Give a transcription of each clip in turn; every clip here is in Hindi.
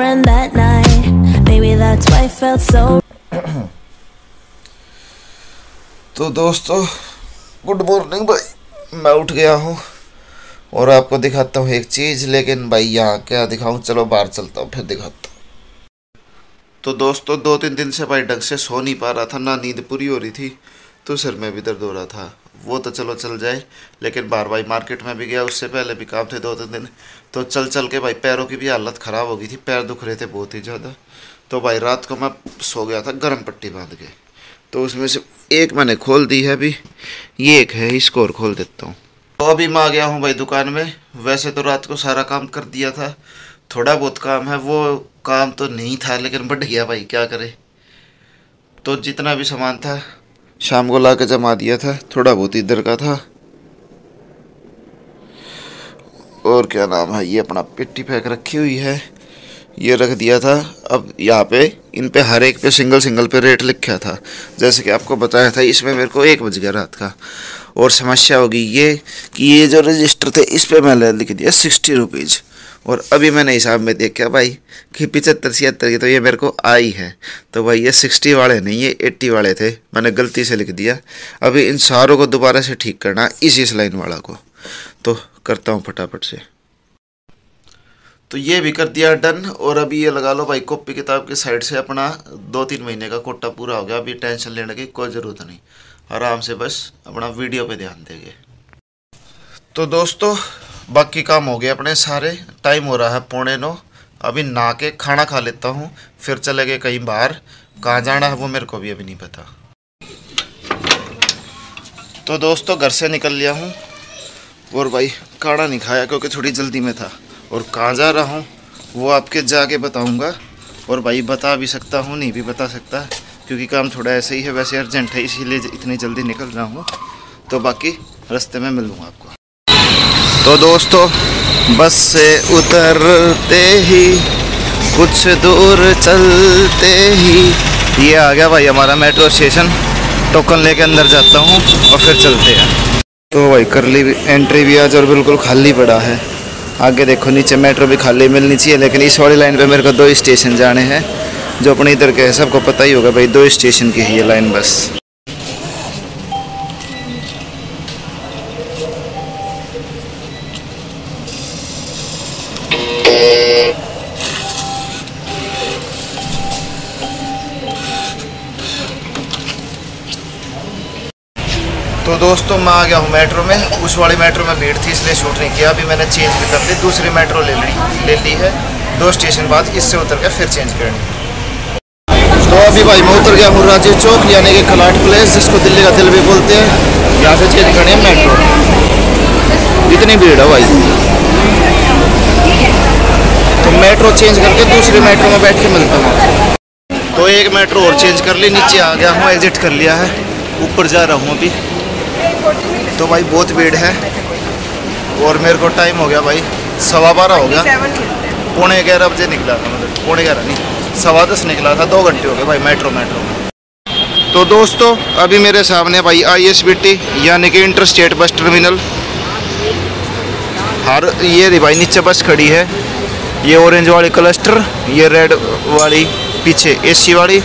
friend that night. Maybe that's why I felt so. तो दोस्तों गुड मॉर्निंग भाई मैं उठ गया हूँ और आपको दिखाता हूँ एक चीज़, लेकिन भाई यहाँ क्या दिखाऊँ चलो बाहर चलता हूँ, फिर दिखाता हूँ तो दोस्तों दो तीन दिन से भाई ढंग से सो नहीं पा रहा था, ना नींद पूरी हो रही थी तो सिर में भी दर्द हो रहा था वो तो चलो चल जाए, लेकिन बार भाई मार्केट में भी गया, उससे पहले भी काम थे दो तीन दिन। तो चल चल के भाई, पैरों की भी हालत ख़राब हो गई थी, पैर दुख रहे थे बहुत ही ज़्यादा। तो भाई, रात को मैं सो गया था, गर्म पट्टी बाँध के। तो उसमें से एक मैंने खोल दी है अभी, ये एक है, इसको और खोल देता हूँ। तो अभी मैं आ गया हूँ भाई दुकान में। वैसे तो रात को सारा काम कर दिया था, थोड़ा बहुत काम है, वो काम तो नहीं था, लेकिन बढ़ गया भाई, क्या करे। तो जितना भी सामान था शाम को ला जमा दिया था, थोड़ा बहुत इधर का था। और क्या नाम है, ये अपना पिट्टी पैक रखी हुई है। ये रख दिया था, अब यहाँ पे, इन पे हर एक पे सिंगल सिंगल पे रेट लिखा था। जैसे कि आपको बताया था, इसमें मेरे को एक बज गया रात का। और समस्या होगी ये कि ये जो रजिस्टर थे, इस पे मैंने लिख दिया सिक्सटी रुपीज़ और अभी मैंने हिसाब में देखा, भाई, कि पिचहत्तर, छिहत्तर की तो ये मेरे को आई है। तो भाई, ये सिक्सटी वाले नहीं, ये एट्टी वाले थे, मैंने गलती से लिख दिया। अभी इन सारों को दोबारा से ठीक करना, इसी लाइन वाला को। तो करता हूँ फटाफट से। तो ये भी कर दिया, डन। और अभी ये लगा लो भाई, कॉपी किताब की साइड से अपना दो तीन महीने का कोटा पूरा हो गया। अभी टेंशन लेने की कोई ज़रूरत नहीं। आराम से बस अपना वीडियो पे ध्यान देंगे। तो दोस्तों बाकी काम हो गए अपने सारे। टाइम हो रहा है पौने नौ। अभी नहा के खाना खा लेता हूँ, फिर चले गए कहीं बाहर। कहाँ जाना है वो मेरे को भी अभी नहीं पता। तो दोस्तों, घर से निकल लिया हूँ। और भाई खाना नहीं खाया क्योंकि थोड़ी जल्दी में था। और कहाँ जा रहा हूँ, वो आपके जाके बताऊँगा। और भाई, बता भी सकता हूँ, नहीं भी बता सकता। क्योंकि काम थोड़ा ऐसे ही है, वैसे अर्जेंट है, इसीलिए इतनी जल्दी निकल रहा हूँ। तो बाकी, रास्ते में मिल लूँगा आपको। तो दोस्तों, बस से उतरते ही, कुछ दूर चलते ही। ये आ गया भाई हमारा मेट्रो स्टेशन टोकन लेके अंदर जाता हूँ और फिर चलते हैं। तो भाई, कर ली एंट्री भी आज और बिल्कुल खाली पड़ा है। आगे देखो, नीचे मेट्रो भी खाली मिलनी चाहिए, लेकिन इस वाली लाइन पे मेरे को दो स्टेशन जाने हैं, जो अपने इधर के सबको पता ही होगा भाई, दो स्टेशन की है ये लाइन बस। दोस्तों, मैं आ गया हूँ मेट्रो में। उस वाली मेट्रो में भीड़ थी, इसलिए शूट नहीं किया। अभी मैंने चेंज भी कर ली। दूसरी मेट्रो ले ली ले ली है। दो स्टेशन बाद इससे उतर के फिर चेंज करनी। तो अभी भाई, मैं उतर गया हूँ राजीव चौक, यानी कि खलाट प्लेस जिसको दिल्ली का दिल भी बोलते हैं। यहाँ से चेंज करनी है मेट्रो। इतनी भीड़ है भाई। तो मेट्रो चेंज करके दूसरी मेट्रो में बैठ के मिलता हूँ। तो एक मेट्रो और चेंज कर ली, नीचे आ गया हूँ एग्जिट कर लिया है। ऊपर जा रहा हूँ अभी। तो भाई बहुत भीड़ है। और मेरे को टाइम हो गया भाई। सवा बारह हो गया। पौने ग्यारह बजे निकला था मतलब। पौने ग्यारह नहीं सवा दस निकला था। दो घंटे हो गए भाई मेट्रो मेट्रो में तो दोस्तों अभी मेरे सामने भाई आई एस बी टी यानी कि इंटर स्टेट बस टर्मिनल हर ये भाई नीचे बस खड़ी है। ये ऑरेंज वाली क्लस्टर ये रेड वाली पीछे एसी वाली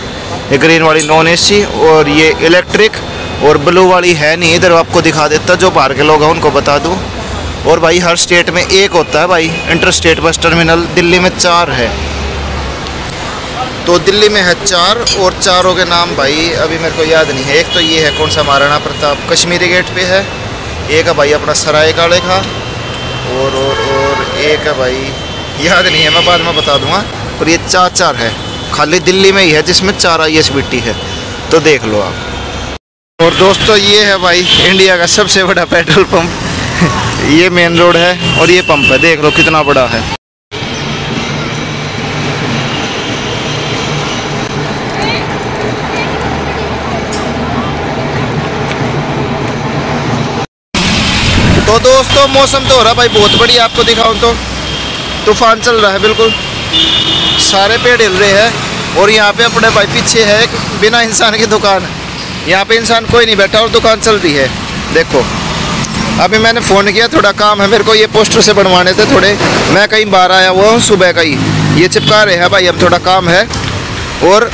ये ग्रीन वाली नॉन एसी और ये इलेक्ट्रिक और ब्लू वाली है नहीं, इधर आपको दिखा देता, जो बाहर के लोग हैं, उनको बता दूँ। और भाई, हर स्टेट में एक होता है भाई inter state bus terminal Delhi में चार है। तो दिल्ली में है चार, और चारों के नाम भाई, अभी मेरे को याद नहीं है। एक तो ये है, कौन सा महाराणा प्रताप, कश्मीरी गेट पे है। एक है भाई, अपना सराय काले का। और और और एक है भाई, याद नहीं है, मैं बाद में बता दूँगा। पर ये चार चार है। खाली दिल्ली में ही है, जिसमें चार आई है। तो देख लो आप। और दोस्तों, ये है भाई इंडिया का सबसे बड़ा पेट्रोल पंप। ये मेन रोड है और ये पंप है। देख लो कितना बड़ा है। तो दोस्तों, मौसम तो हो रहा भाई बहुत बढ़िया। आपको दिखाऊँ तो तूफ़ान चल रहा है बिल्कुल। सारे पेड़ हिल रहे हैं और यहाँ पे अपने भाई पीछे है बिना इंसान की दुकान। यहाँ पे इंसान कोई नहीं बैठा और दुकान चल रही है। देखो। अभी मैंने फ़ोन किया, थोड़ा काम है, मेरे को ये पोस्टर से बनवाने थे थोड़े। मैं कहीं बाहर आया हुआ हूँ, सुबह का ही। ये चिपका रहे हैं भाई, अब थोड़ा काम है। और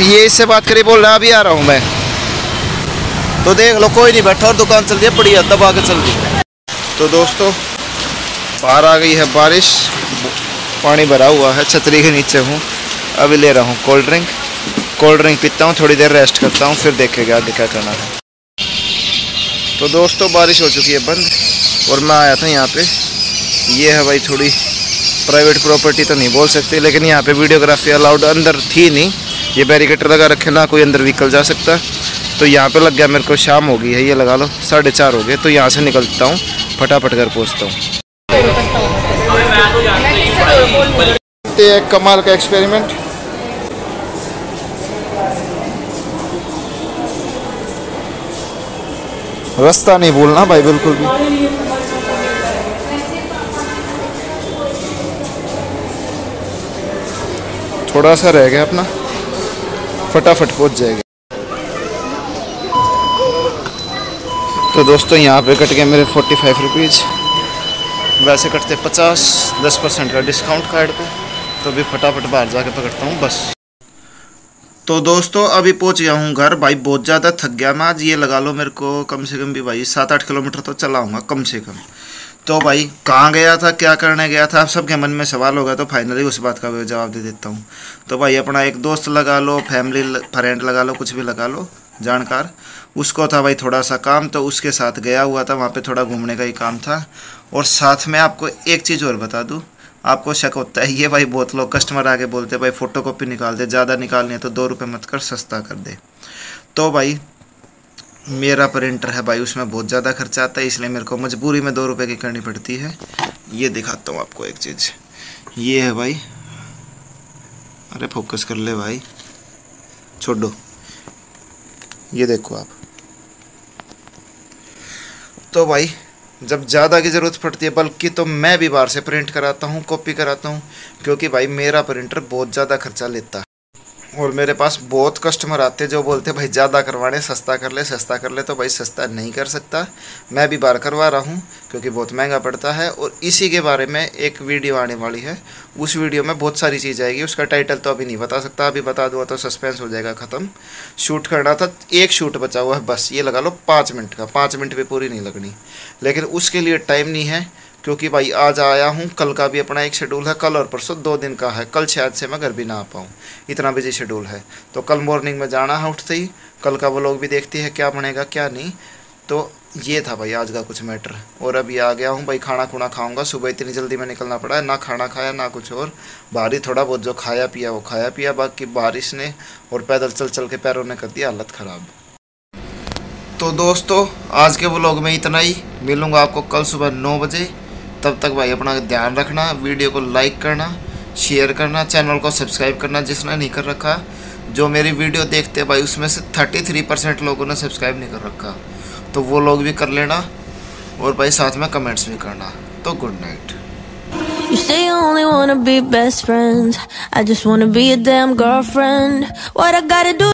ये इससे बात करी बोल रहा अभी आ रहा हूँ मैं। तो देख लो, कोई नहीं बैठा और दुकान चल रही है, बढ़िया दबा के चल रही तो दोस्तों, बाहर आ गई है बारिश। पानी भरा हुआ है, छतरी के नीचे हूँ। अभी ले रहा हूँ कोल्ड ड्रिंक। कोल्ड ड्रिंक पीता हूँ थोड़ी देर रेस्ट करता हूँ फिर देखेगा आगे क्या करना है। तो दोस्तों बारिश हो चुकी है बंद और मैं आया था यहाँ पे। ये है भाई थोड़ी प्राइवेट प्रॉपर्टी तो नहीं बोल सकते लेकिन यहाँ पे वीडियोग्राफी अलाउड अंदर थी नहीं। ये बैरिकेटर लगा रखे ना कोई अंदर व्हीकल जा सकता। तो यहाँ पे लग गया मेरे को शाम हो गई है ये लगा लो साढ़े चार हो गए तो यहाँ से निकलता हूँ फटाफट घर पहुँचता हूँ। कमाल का एक्सपेरिमेंट रास्ता नहीं भूलना भाई, बिल्कुल भी। थोड़ा सा रह गया अपना। फटाफट पहुँच जाएगा। तो दोस्तों, यहाँ पे कट गए मेरे फोर्टी फाइव रुपीज़ वैसे कटते पचास, दस परसेंट का डिस्काउंट कार्ड पे। तो अभी फटाफट बाहर जाके पकड़ता हूँ, बस। तो दोस्तों, अभी पहुँच गया हूँ घर। भाई, बहुत ज़्यादा थक गया। मैं आज ये लगा लो मेरे को कम से कम भी भाई सात आठ किलोमीटर तो चलाऊँगा, कम से कम। तो भाई, कहाँ गया था, क्या करने गया था, आप सबके मन में सवाल होगा तो फाइनली उस बात का जवाब दे देता हूँ। तो भाई, अपना एक दोस्त लगा लो फैमिली फ्रेंड लगा लो, कुछ भी लगा लो, जानकार। उसको था भाई थोड़ा सा काम तो उसके साथ गया हुआ था, वहाँ पे थोड़ा घूमने का ही काम था। और साथ में आपको एक चीज़ और बता दूँ आपको शक होता है, ये भाई बहुत लोग कस्टमर आके बोलते भाई फ़ोटो कॉपी निकाल दे, ज़्यादा निकालनी है तो दो रुपये मत कर, सस्ता कर दे। तो भाई, मेरा प्रिंटर है भाई, उसमें बहुत ज़्यादा खर्चा आता है, इसलिए मेरे को मजबूरी में दो रुपये की करनी पड़ती है। ये दिखाता हूँ आपको एक चीज़। ये है भाई, अरे फोकस कर ले भाई, छोड़ो। ये देखो आप। तो भाई जब ज़्यादा की ज़रूरत पड़ती है, बल्कि तो मैं भी बाहर से प्रिंट कराता हूँ कॉपी कराता हूँ, क्योंकि भाई मेरा प्रिंटर बहुत ज़्यादा खर्चा लेता है। और मेरे पास बहुत कस्टमर आते जो बोलते भाई, ज़्यादा करवाने, सस्ता कर ले, सस्ता कर ले। तो भाई, सस्ता नहीं कर सकता। मैं भी बार करवा रहा हूँ, क्योंकि बहुत महँगा पड़ता है। और इसी के बारे में एक वीडियो आने वाली है। उस वीडियो में बहुत सारी चीज़ आएगी। उसका टाइटल तो अभी नहीं बता सकता। अभी बता दूँगा तो सस्पेंस हो जाएगा, ख़त्म। शूट करना था, एक शूट बचा हुआ है, बस। ये लगा लो पाँच मिनट का। पाँच मिनट भी पूरी नहीं लगनी। लेकिन उसके लिए टाइम नहीं है। क्योंकि भाई आज आया हूँ, कल का भी अपना एक शेड्यूल है, कल और परसों दो दिन का है, कल शायद से मैं घर भी ना आ पाऊँ, इतना बिज़ी शेड्यूल है। तो कल मॉर्निंग में जाना है उठते ही, कल का वो लोग भी देखती है क्या बनेगा, क्या नहीं। तो ये था भाई आज का कुछ मैटर और अभी आ गया हूँ, भाई खाना खुना खाऊँगा, सुबह इतनी जल्दी में निकलना पड़ा है, ना खाना खाया, ना कुछ और। बाहरी थोड़ा बहुत जो खाया पिया, वो खाया पिया, बाकी बारिश ने और पैदल चल चल के पैरों ने कर दिया हालत ख़राब। तो दोस्तों, आज के व्लॉग में इतना ही। मिलूँगा आपको कल सुबह नौ बजे। तब तक भाई अपना ध्यान रखना, वीडियो को लाइक करना शेयर करना चैनल को सब्सक्राइब करना जिसने नहीं कर रखा। जो मेरी वीडियो देखते हैं भाई, उसमें से 33 परसेंट लोगों ने सब्सक्राइब नहीं कर रखा। तो वो लोग भी कर लेना और भाई साथ में कमेंट्स भी करना। तो good night You say you only wanna be best friends. I just wanna be a damn girlfriend. What I gotta do